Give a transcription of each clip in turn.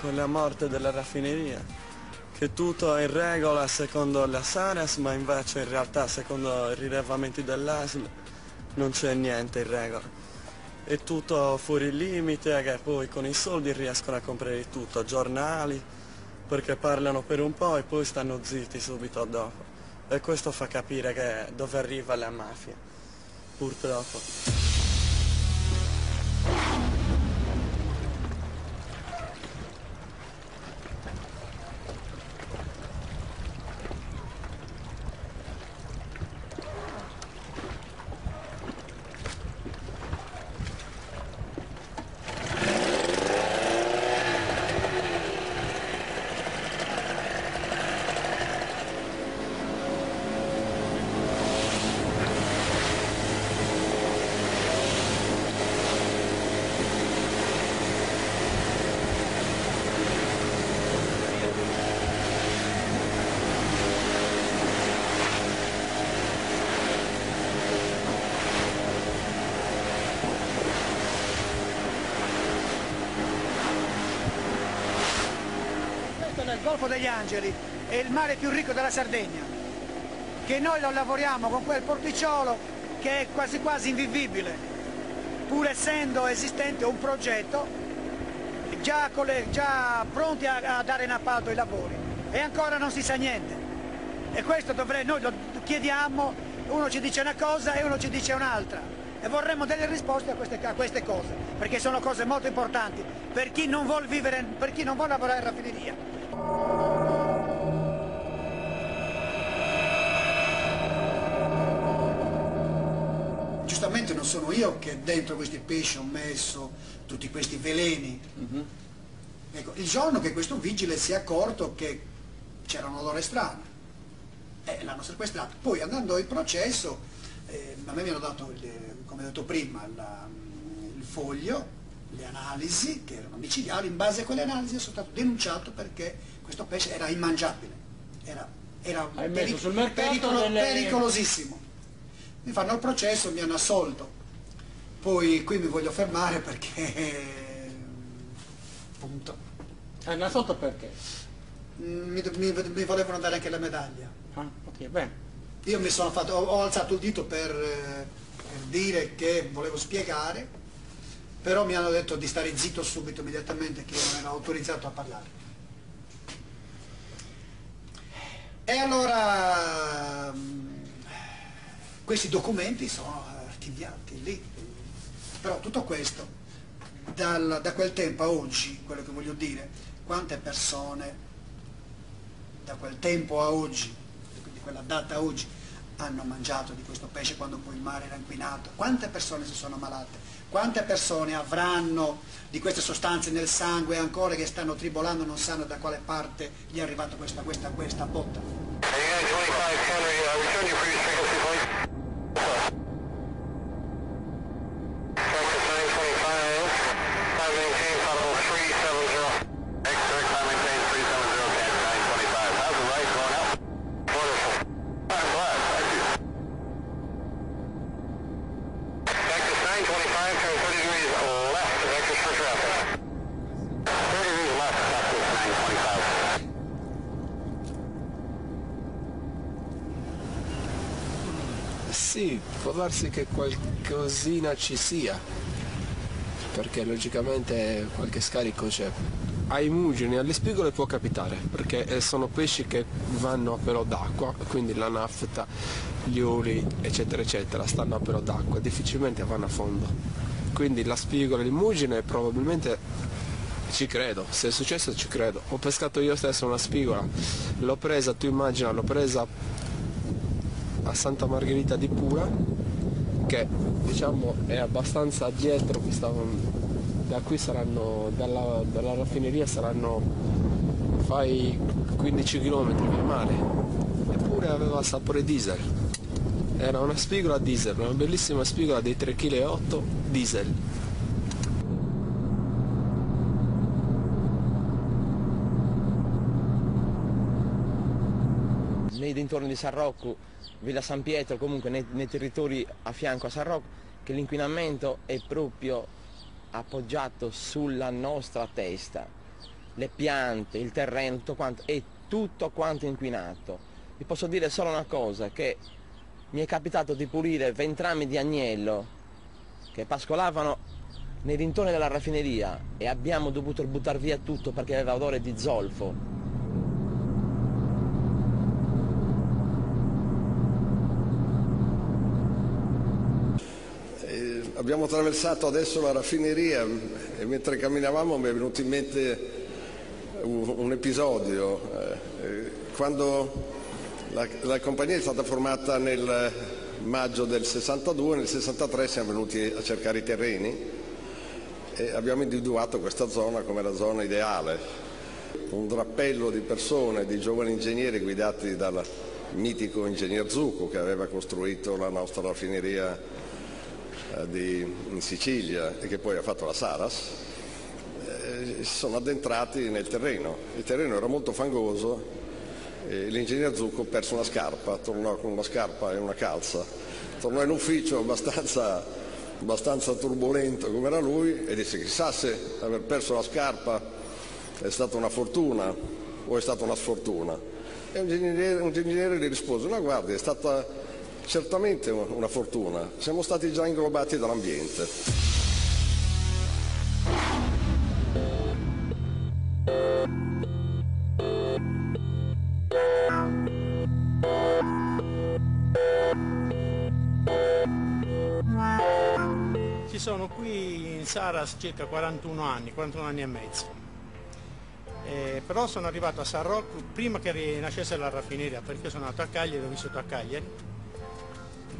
con la morte della raffineria, che tutto è in regola secondo la Saras, ma invece in realtà secondo i rilevamenti dell'ASL non c'è niente in regola. È tutto fuori limite, che poi con i soldi riescono a comprare tutto, giornali, perché parlano per un po' e poi stanno zitti subito dopo. E questo fa capire dove arriva la mafia, purtroppo. Questo nel Golfo degli Angeli è il mare più ricco della Sardegna, che noi lo lavoriamo con quel porticciolo che è quasi quasi invivibile, pur essendo esistente un progetto già, le- già pronti a, a dare in appalto i lavori e ancora non si sa niente. E questo dovrei, noi lo chiediamo, uno ci dice una cosa e uno ci dice un'altra. E vorremmo delle risposte a queste, a queste cose, perché sono cose molto importanti per chi non vuole vivere, per chi non vuole lavorare in raffineria. Giustamente non sono io che dentro questi pesci ho messo tutti questi veleni. Ecco, il giorno che questo vigile si è accorto che c'era un odore strano, eh, l'hanno sequestrato. Poi andando in processo, eh, a me mi hanno dato, il- come ho detto prima, la- il foglio, le analisi, che erano micidiali, in base a quelle analisi sono stato denunciato perché questo pesce era immangiabile, era, era sul mercato delle- pericolosissimo. Mi fanno il processo, mi hanno assolto. Poi qui mi voglio fermare perché... punto. Eh, ma sotto perché? Mm, Mi, mi- mi volevano dare anche la medaglia. Ah, ok, bene. Io mi sono fatto, ho, ho alzato il dito per, eh, per dire che volevo spiegare, però mi hanno detto di stare zitto subito, immediatamente, che io non ero autorizzato a parlare. E allora mm, questi documenti sono archiviati lì, però tutto questo, dal- da quel tempo a oggi, quello che voglio dire, quante persone da quel tempo a oggi, quindi quella data a oggi, hanno mangiato di questo pesce quando poi il mare era inquinato. Quante persone si sono ammalate? Quante persone avranno di queste sostanze nel sangue ancora che stanno tribolando non sanno da quale parte gli è arrivata questa, questa, questa botta? Sì, può darsi che qualcosina ci sia, perché logicamente qualche scarico c'è. Ai mugini, alle spigole può capitare, perché eh, sono pesci che vanno a però d'acqua, quindi la nafta, gli oli, eccetera, eccetera, stanno a però d'acqua, difficilmente vanno a fondo. Quindi la spigola, il mugine probabilmente ci credo, se è successo ci credo. Ho pescato io stesso una spigola, l'ho presa, tu immagina, l'ho presa a Santa Margherita di Pura che diciamo è abbastanza dietro questa, da qui saranno dalla, dalla raffineria saranno fai 15 km via mare. Eppure aveva sapore diesel. Era una spigola diesel una bellissima spigola dei 3,8 kg diesel nei dintorni di San Rocco, Villa San Pietro, comunque nei, nei territori a fianco a San Rocco, che l'inquinamento è proprio appoggiato sulla nostra testa, le piante, il terreno, tutto quanto, è tutto quanto inquinato. Vi posso dire solo una cosa, che mi è capitato di pulire 20 rami di agnello che pascolavano nei dintorni della raffineria e abbiamo dovuto buttare via tutto perché aveva odore di zolfo. Abbiamo attraversato adesso la raffineria e mentre camminavamo mi è venuto in mente un, un episodio. Eh, quando la, la, compagnia è stata formata nel maggio del 62, nel 63 siamo venuti a cercare i terreni e abbiamo individuato questa zona come la zona ideale. Un drappello di persone, di giovani ingegneri guidati dal mitico ingegner Zucco che aveva costruito la nostra raffineria di, in Sicilia e che poi ha fatto la Saras, eh, si sono addentrati nel terreno. Il terreno era molto fangoso e l'ingegner Zucco perse una scarpa, tornò con una scarpa e una calza, tornò in ufficio abbastanza, abbastanza turbolento come era lui e disse chissà se aver perso la scarpa è stata una fortuna o è stata una sfortuna. E un ingegnere, un ingegnere gli rispose, no guardi, è stata certamente una fortuna, siamo stati già inglobati dall'ambiente. Ci sono qui in Saras circa 41 anni, 41 anni e mezzo. Eh, però sono arrivato a San Rocco prima che nascesse la raffineria perché sono nato a Cagliari, ho vissuto a Cagliari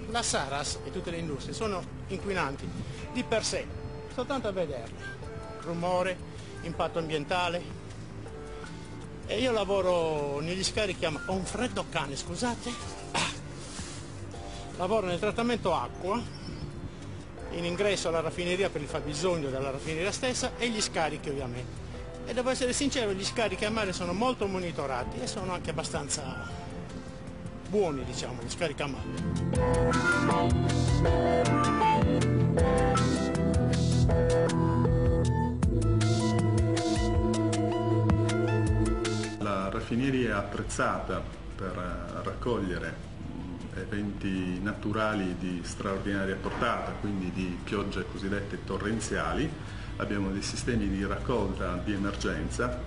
la Saras e tutte le industrie sono inquinanti di per sé, soltanto a vederli. Rumore, impatto ambientale. E io lavoro negli scarichi, ho un freddo cane, scusate. Ah. Lavoro nel trattamento acqua, in ingresso alla raffineria per il fabbisogno della raffineria stessa e gli scarichi ovviamente. E devo essere sincero, gli scarichi a mare sono molto monitorati e sono anche abbastanza buoni, diciamo, di scaricamare. La raffineria è attrezzata per raccogliere eventi naturali di straordinaria portata, quindi di piogge cosiddette torrenziali. Abbiamo dei sistemi di raccolta di emergenza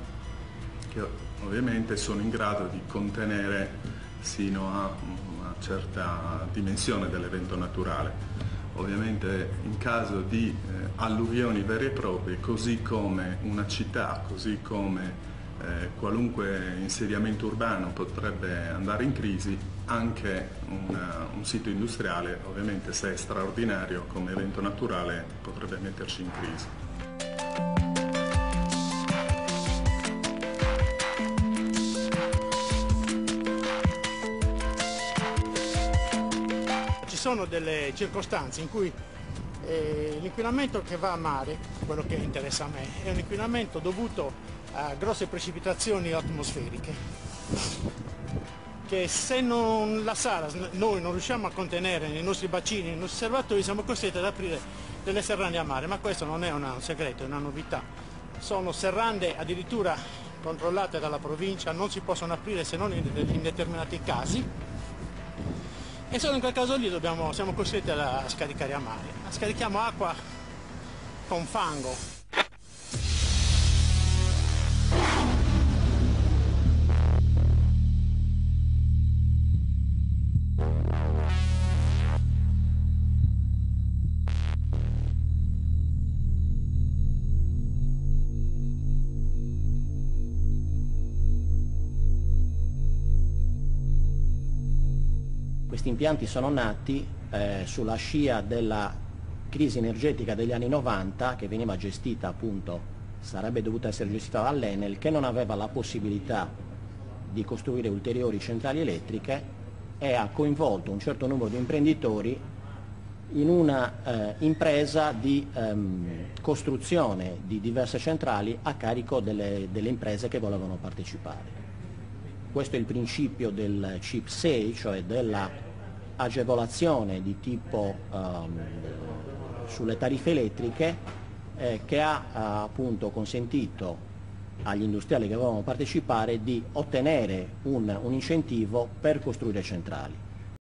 che ovviamente sono in grado di contenere sino a una certa dimensione dell'evento naturale. Ovviamente in caso di eh, alluvioni vere e proprie, così come una città, così come eh, qualunque insediamento urbano potrebbe andare in crisi, anche una, un sito industriale, ovviamente se è straordinario come evento naturale, potrebbe metterci in crisi. Sono delle circostanze in cui eh, l'inquinamento che va a mare, quello che interessa a me, è un inquinamento dovuto a grosse precipitazioni atmosferiche che se non la Sara noi non riusciamo a contenere nei nostri bacini, nei nostri serbatoi, siamo costretti ad aprire delle serrande a mare, ma questo non è un segreto, è una novità. Sono serrande addirittura controllate dalla provincia, non si possono aprire se non in, in determinati casi e solo in quel caso lì dobbiamo, siamo costretti a, scaricare a mare. Scarichiamo acqua con fango. Questi impianti sono nati eh, sulla scia della crisi energetica degli anni 90 che veniva gestita appunto, sarebbe dovuta essere gestita dall'Enel che non aveva la possibilità di costruire ulteriori centrali elettriche e ha coinvolto un certo numero di imprenditori in una eh, impresa di ehm, costruzione di diverse centrali a carico delle, delle imprese che volevano partecipare. Questo è il principio del CIP 6, cioè della agevolazione di tipo um, sulle tariffe elettriche eh, che ha eh, appunto consentito agli industriali che volevano partecipare di ottenere un, un incentivo per costruire centrali.